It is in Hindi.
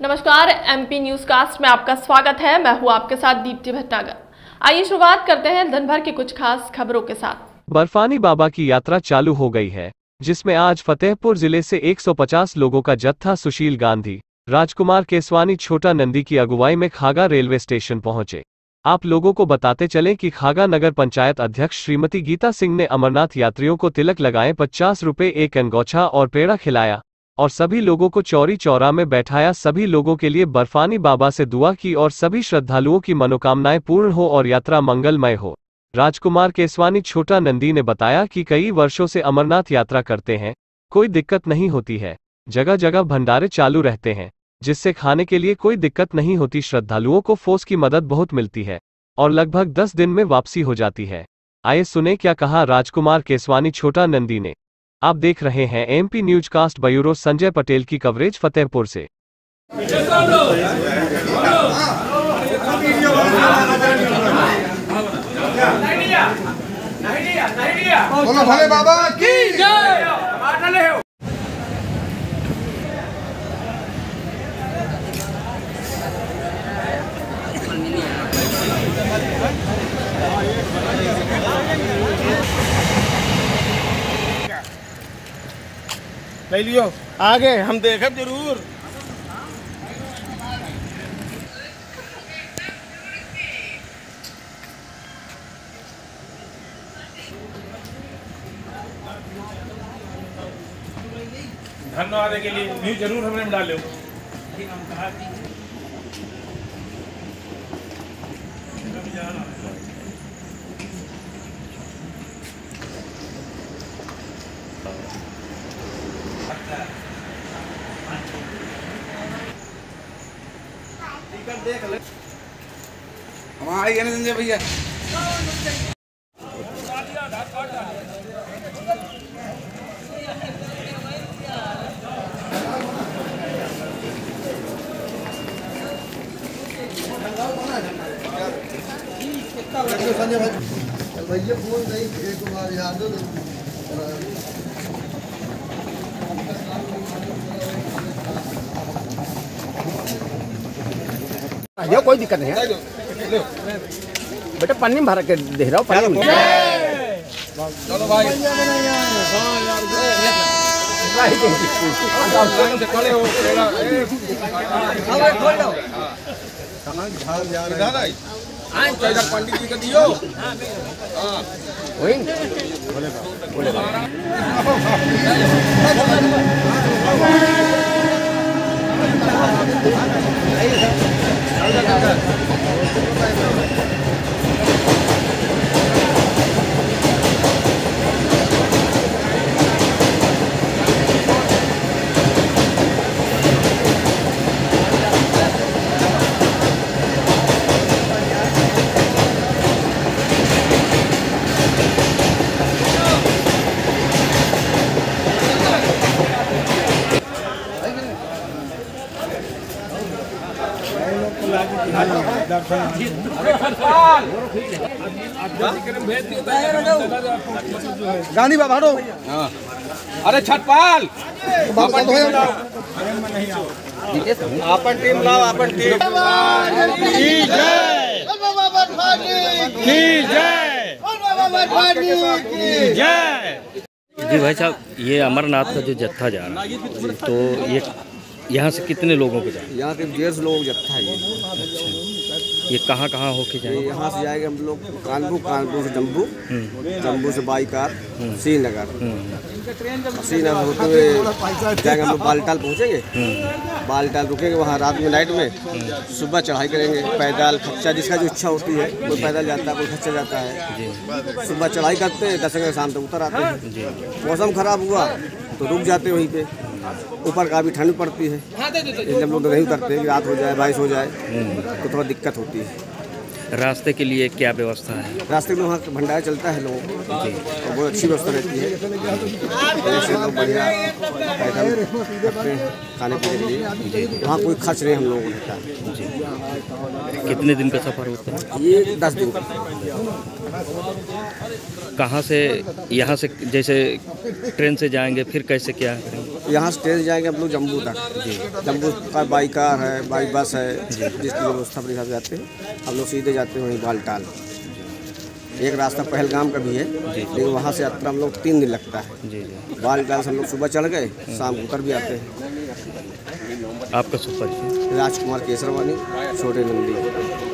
नमस्कार एमपी न्यूज़ कास्ट में आपका स्वागत है। मैं हूँ आपके साथ दीप्ति भटनागर। आइए शुरुआत करते हैं दिन भर की कुछ खास खबरों के साथ। बर्फानी बाबा की यात्रा चालू हो गई है, जिसमें आज फतेहपुर ज़िले से 150 लोगों का जत्था सुशील गांधी, राजकुमार केसवानी छोटा नंदी की अगुवाई में खागा रेलवे स्टेशन पहुँचे। आप लोगों को बताते चलें कि खागा नगर पंचायत अध्यक्ष श्रीमती गीता सिंह ने अमरनाथ यात्रियों को तिलक लगाए पचास रुपए एक अंगोछा और पेड़ा खिलाया। और सभी लोगों को चौरी चौरा में बैठाया, सभी लोगों के लिए बर्फानी बाबा से दुआ की और सभी श्रद्धालुओं की मनोकामनाएँ पूर्ण हो और यात्रा मंगलमय हो। राजकुमार केसवानी छोटा नंदी ने बताया कि कई वर्षों से अमरनाथ यात्रा करते हैं, कोई दिक्कत नहीं होती है। जगह जगह भंडारे चालू रहते हैं, जिससे खाने के लिए कोई दिक्कत नहीं होती, श्रद्धालुओं को फोर्स की मदद बहुत मिलती है और लगभग दस दिन में वापसी हो जाती है। आइए सुने क्या कहा राजकुमार केसवानी छोटा नंदी ने। आप देख रहे हैं MP news cast bureau Sanjay Patel की कवरेज फतेहपुर से। बोलो भले बाबा की ले लियो। आगे हम देखब ज़रूर। धन्यवाद के लिए न्यूज़ ज़रूर हमने में डाले हम आ गए ना संजय भैया। संजय भाई। भैया फ़ोन नहीं एक बार याद हो जो कोई दिक्कत नहीं है। बेटा पन्नी में भर के दे रहा हूँ पन्नी में चलो भाई। पंडित जी को दियो। वही। न? गांधी बाबा हटो। अरे छठपाल अपन टीम लाओ। अपन टीम लाओ अपन टीम। की जय? की जय? की जय। जी भाई साहब ये अमरनाथ का जो जत्था जा रहा है तो ये यहाँ से कितने लोगों को जाए यहाँ के डेढ़ सौ लोग जत्था है ये। ये कहाँ कहाँ होके जाए यहाँ से जाएँगे हम लोग कानपुर कानपुर से जम्बू जम्बू से बाई कार श्रीनगर। श्रीनगर होते हुए जाएँगे हम लोग बालटाल पहुँचेंगे। बालटाल रुकेंगे वहाँ रात में नाइट में। सुबह चढ़ाई करेंगे। पैदल खच्चा जिसका जो इच्छा होती है कोई पैदल जाता है कोई खच्चा जाता है। सुबह चढ़ाई करते हैं दस शाम तक उतर आते हैं। मौसम खराब हुआ तो रुक जाते वहीं पे। ऊपर का भी ठंड पड़ती है। जब लोग तो नहीं उतरते रात हो जाए बारिश हो जाए तो थोड़ा दिक्कत होती है। रास्ते के लिए क्या व्यवस्था है? रास्ते में वहाँ भंडारा चलता है लोगों को। और बहुत अच्छी व्यवस्था रहती है। लोग बढ़िया अपने खाने पीने के लिए। वहाँ कोई खर्च नहीं हम लोगों को। कितने दिन का सफ़र होता है? ये दस दिन का। कहाँ से यहाँ से जैसे ट्रेन से जाएँगे फिर कैसे क्या करेंगे यहाँ से ट्रेन से जाएँगे हम लोग जम्मू तक। जम्मू का बाई कार है बाई बस है जिसकी व्यवस्था पर हिसाब से जाते हैं। हम लोग सीधे जाते हैं वहीं बालटाल एक रास्ता पहलगाम का भी है लेकिन वहाँ से यात्रा हम लोग तीन दिन लगता है। जी जी। बालटाल से हम लोग सुबह चढ़ गए शाम को उतर भी आते हैं। आपका सुपर राजकुमार केसरवानी छोटे नंदी।